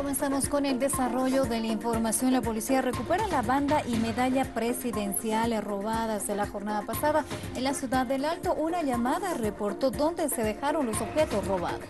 Comenzamos con el desarrollo de la información. La policía recupera la banda y medalla presidencial robadas de la jornada pasada en la ciudad del Alto. Una llamada reportó dónde se dejaron los objetos robados.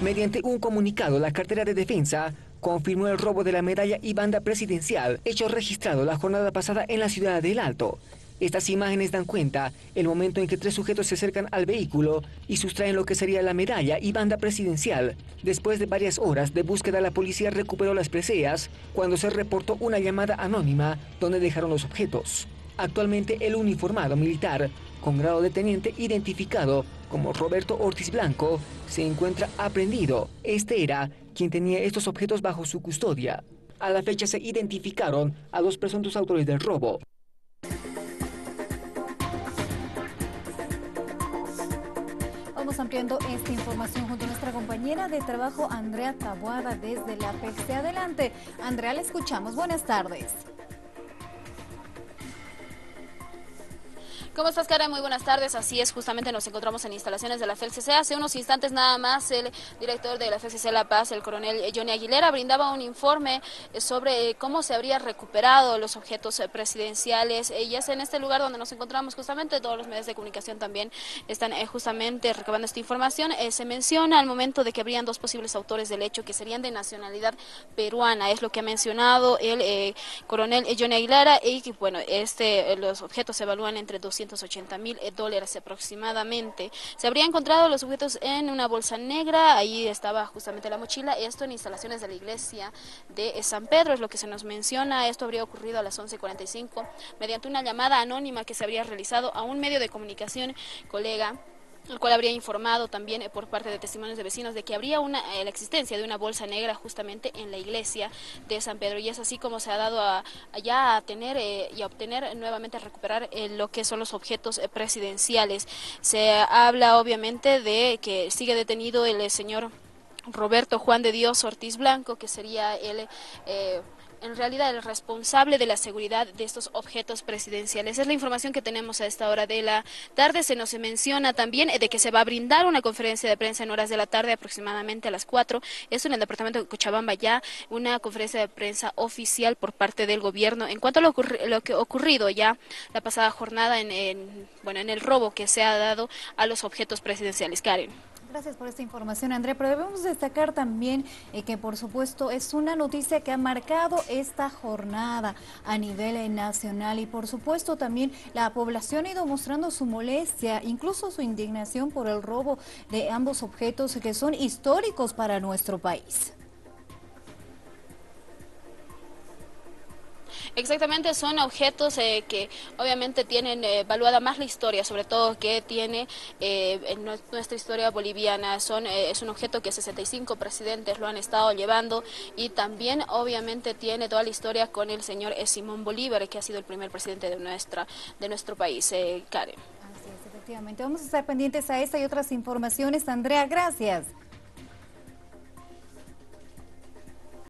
Mediante un comunicado, la cartera de defensa confirmó el robo de la medalla y banda presidencial, hecho registrado la jornada pasada en la ciudad del Alto. Estas imágenes dan cuenta el momento en que tres sujetos se acercan al vehículo y sustraen lo que sería la medalla y banda presidencial. Después de varias horas de búsqueda, la policía recuperó las preseas cuando se reportó una llamada anónima donde dejaron los objetos. Actualmente el uniformado militar, con grado de teniente identificado como Roberto Ortiz Blanco, se encuentra aprendido. Este era quien tenía estos objetos bajo su custodia. A la fecha se identificaron a dos presuntos autores del robo. Vamos ampliando esta información junto a nuestra compañera de trabajo Andrea Tabuada desde la PEC. Adelante, Andrea, le escuchamos. Buenas tardes. ¿Cómo estás, Karen? Muy buenas tardes. Así es, justamente nos encontramos en instalaciones de la FELCC. Hace unos instantes nada más el director de la FELCC La Paz, el coronel Johnny Aguilera, brindaba un informe eh, sobre eh, cómo se habría recuperado los objetos eh, presidenciales. Y es en este lugar donde nos encontramos justamente, todos los medios de comunicación también están justamente recabando esta información. se menciona al momento de que habrían dos posibles autores del hecho que serían de nacionalidad peruana. Es lo que ha mencionado el coronel Johnny Aguilera y que, bueno, este, los objetos se evalúan entre 200 280 mil eh, dólares aproximadamente. Se habría encontrado los objetos en una bolsa negra, ahí estaba justamente la mochila, esto en instalaciones de la iglesia de San Pedro, es lo que se nos menciona, esto habría ocurrido a las 11.45 mediante una llamada anónima que se habría realizado a un medio de comunicación colega el cual habría informado también eh, por parte de testimonios de vecinos de que habría una, eh, la existencia de una bolsa negra justamente en la iglesia de San Pedro y es así como se ha dado a, ya a tener eh, y a obtener nuevamente a recuperar lo que son los objetos presidenciales. Se habla obviamente de que sigue detenido el señor Roberto Juan de Dios Ortiz Blanco, que sería el en realidad el responsable de la seguridad de estos objetos presidenciales. Es la información que tenemos a esta hora de la tarde. Se nos menciona también de que se va a brindar una conferencia de prensa en horas de la tarde, aproximadamente a las 4. Esto en el departamento de Cochabamba ya, una conferencia de prensa oficial por parte del gobierno en cuanto a lo, lo que ha ocurrido ya la pasada jornada en, bueno, en el robo que se ha dado a los objetos presidenciales. Karen. Gracias por esta información, Andrea. Pero debemos destacar también eh, que, por supuesto, es una noticia que ha marcado esta jornada a nivel eh, nacional y, por supuesto, también la población ha ido mostrando su molestia, incluso su indignación por el robo de ambos objetos que son históricos para nuestro país. Exactamente, son objetos eh, que obviamente tienen eh, evaluada más la historia, sobre todo que tiene eh, en nuestra historia boliviana. Son, es un objeto que 65 presidentes lo han estado llevando y también obviamente tiene toda la historia con el señor Simón Bolívar, que ha sido el primer presidente de, nuestra, de nuestro país. Karen. Así es, efectivamente. Vamos a estar pendientes a esta y otras informaciones. Andrea, gracias.